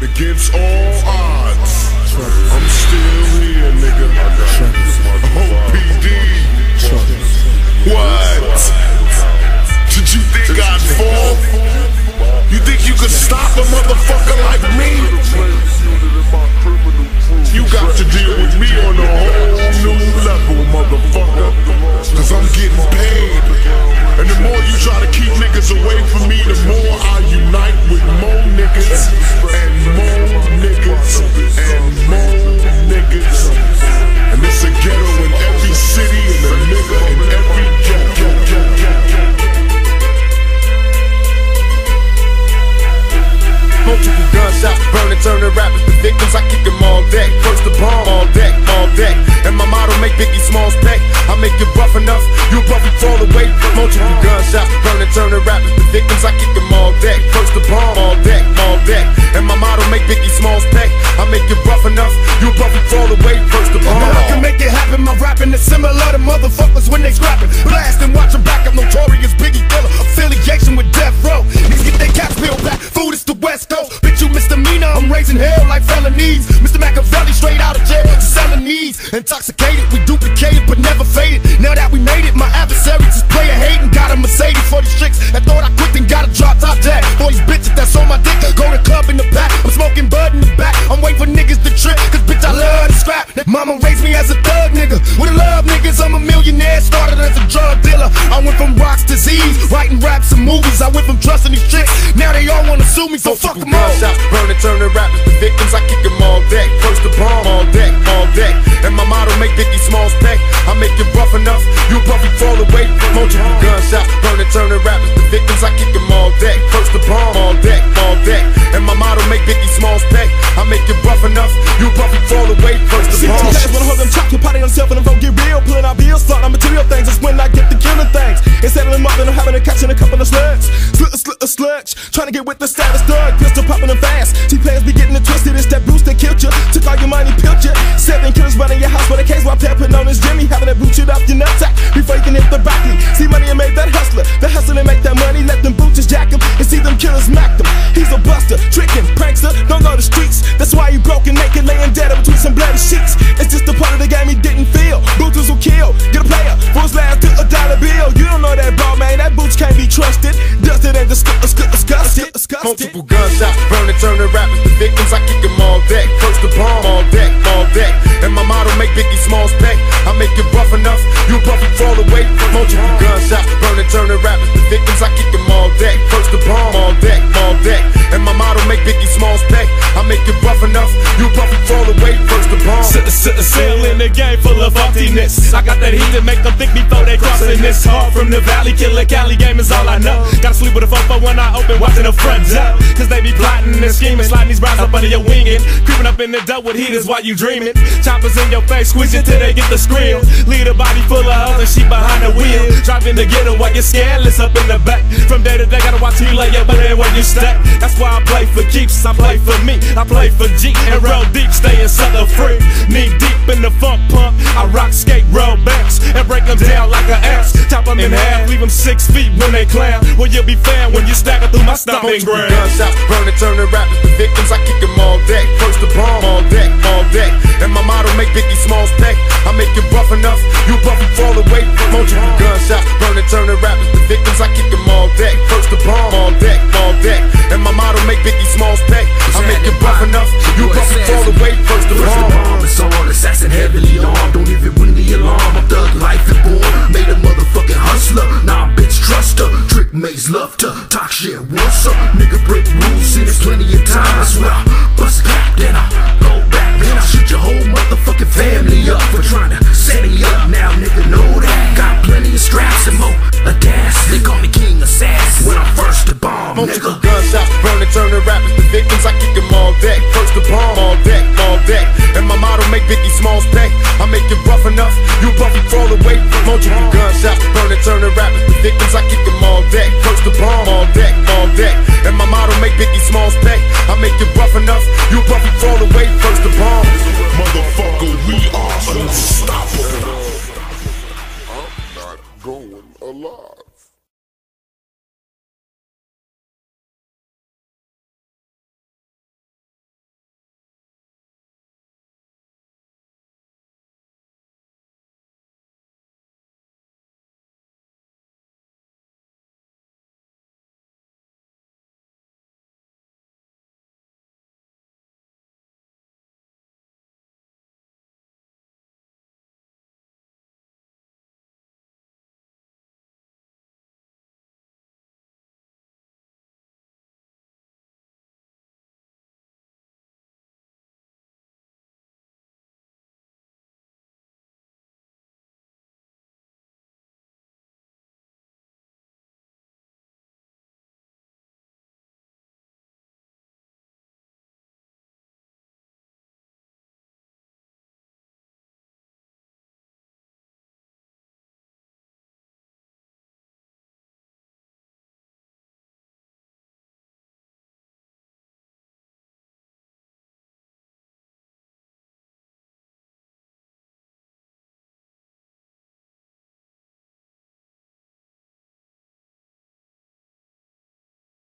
Against all odds, I'm still here, nigga. OPD. What? Did you think I'd fall? You think you could stop a motherfucker Gunshots, burning, turning rappers to victims. I kick them all deck. First the bomb, all deck, all deck. And my motto make Biggie Smalls pay. I make you rough enough, you probably fall away. Multiple gunshots, burning, turning rappers to victims. I kick them all deck. First the bomb, all deck, all. And my motto make Biggie Smalls pay. I make you rough enough, you probably fall away. First the bomb. Now I can make it happen. My rapping is similar to motherfuckers when they scrapping. Intoxicated, we duplicated but never faded. Now that we made it, my adversaries is player hating. Got a Mercedes for these chicks I thought I quit and got a drop top jack. For these bitches that's on my dick. Go to club in the back. I'm smoking bud in the back. I'm waiting for niggas to trip. Cause bitch, I love to scrap. Mama raised me as a thug nigga. With a love niggas, I'm a millionaire. Started as a drug dealer. I went from rocks to Z's. Writing raps and movies. I went from trusting these chicks. They all wanna sue me, so fuck them all. Gunshots, burning, turning rappers to victims. I kick them all deck. First the bomb, all deck, all deck. And my motto make Biggie Smalls pay. I make it rough enough, you probably fall away. Multiple gunshots, burning, turning rappers to victims. I kick them all deck. First the bomb, all deck, all deck. And my motto make Biggie Smalls pay. I make it rough enough, you probably fall away. First the See, bomb. two guys wanna hold them chocolate potty on themselves and them don't get real. It's just a part of the game he didn't feel. Booters will kill. Get a player his last to a dollar bill. You don't know that ball, man. That boots can't be trusted. Dusted and disgusted. Multiple gunshots, burning, turning rappers to victims. I kick them all deck. First the bomb, Biggie Smalls pay. I make it rough enough, you probably fall away. Multiple gunshots, burning, turning rappers to victims. I kick them all deck. First the bomb, all deck, all deck. And my motto make Biggie Smalls pay. I make it rough enough, you probably fall away. First the bomb. Still in the game full of emptiness. I got that heat to make them think before they crossing this hard from the valley. Killer Cali game is all I know. Gotta sleep with a fofo when I open, watching the front door. Cause they be plotting and scheming, sliding these bras up under your wing and creeping up in the dough with heaters while you dreaming. Choppers in your face, squeeze it till they get the scream. Lead a body full of hoes and she behind the wheel. Driving to get her while you're scandalous up in the back. From day to day, gotta watch you lay up and when you stack. That's why I play for keeps, I play for me. I play for G and roll deep, staying sucker free. Knee deep in the funk pump. I rock skate roll backs and break them down like an axe. Chop them in half, leave them six feet when they clown. Well, you'll be fan when you stagger through my stomping ground. gunshots, burning, turning rappers to victims. I kick them all deck. First the bomb, all deck, all deck. And my motto make Biggie Smalls pay. I make it rough enough, you probably fall away. Multiple gunshots, burning, turning rappers to victims. I kick them all deck. First the bomb, all deck, all deck. And my motto make Biggie Smalls pay. I make it rough enough, you probably fall away. First the the bomb. is on, assassin heavily armed. Don't even ring the alarm. I'm thug life and born. Made a motherfucking hustler. Nah, bitch, trust her. Trick mates love to talk shit. What's up? multiple gunshots. burning, turning rappers to victims. I kick them all deck. First the bomb, all deck, all deck. And my motto make Biggie Smalls pay. I make it rough enough. You buffy crawl away. Multiple gunshots. burning, turning rappers to victims. I kick them all deck.